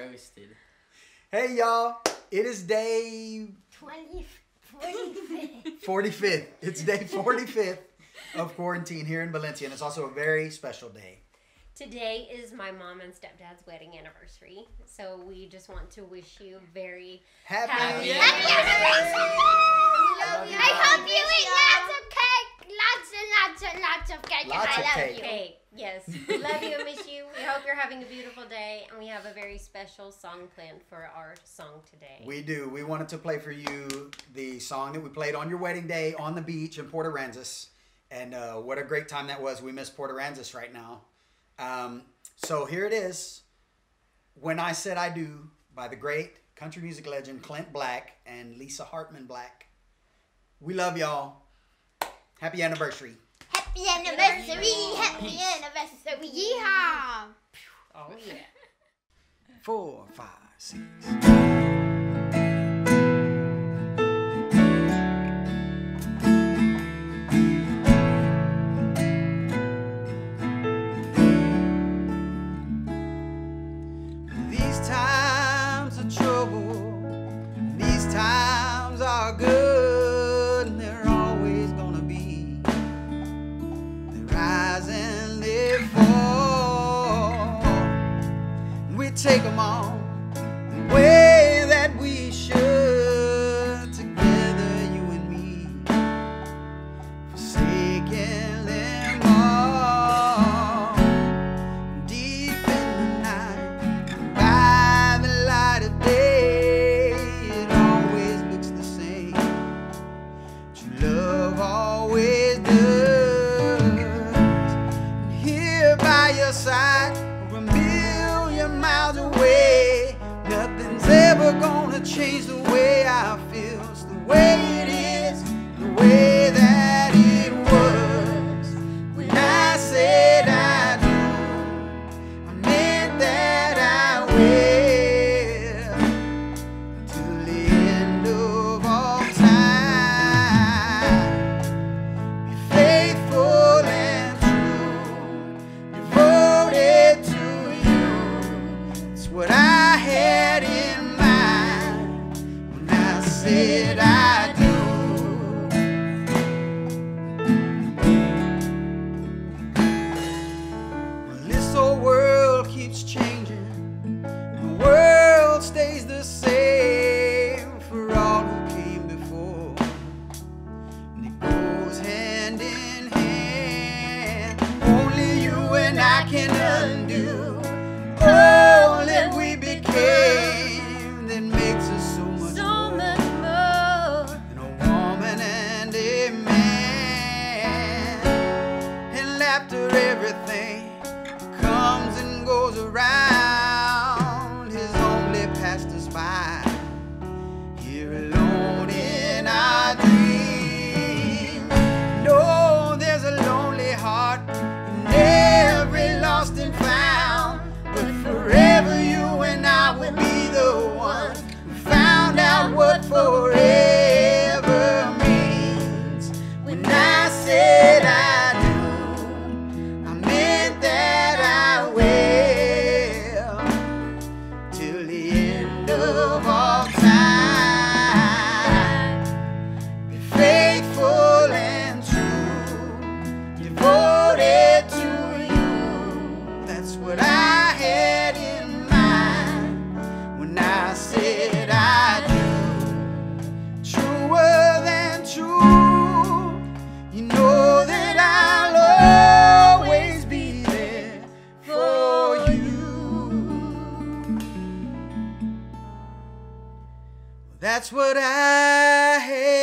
Roasted. Hey y'all, it is day 20, 45th. 45th. It's day 45th of quarantine here in Valencia, and it's also a very special day. Today is my mom and stepdad's wedding anniversary, so we just want to wish you very Happy, Happy Happy anniversary! love you. I hope you eat lots of cake, lots and lots of cake, Lots and of I love cake. you. Okay, yes. We love you and miss you. We hope you're having a beautiful day, and we have a very special song planned for our song today. We do. We wanted to play for you the song that we played on your wedding day on the beach in Port Aransas. And uh, what a great time that was. We miss Port Aransas right now. Um, so here it is When I Said I Do by the great country music legend Clint Black and Lisa Hartman Black. We love y'all. Happy anniversary. Happy anniversary! Happy anniversary! Yeehaw! oh, yeah. Four, five, six. Take them gonna I That's what I had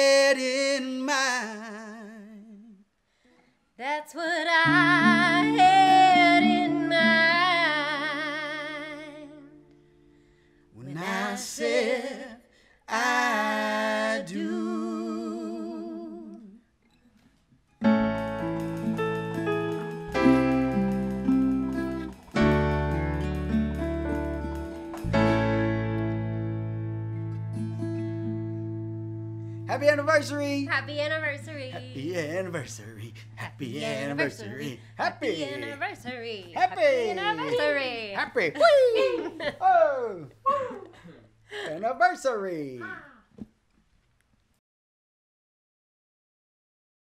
Happy anniversary. Happy anniversary. Happy anniversary. Happy anniversary. Happy Happy. anniversary. Happy. anniversary. Happy. Whee! Oh. Anniversary. Ah.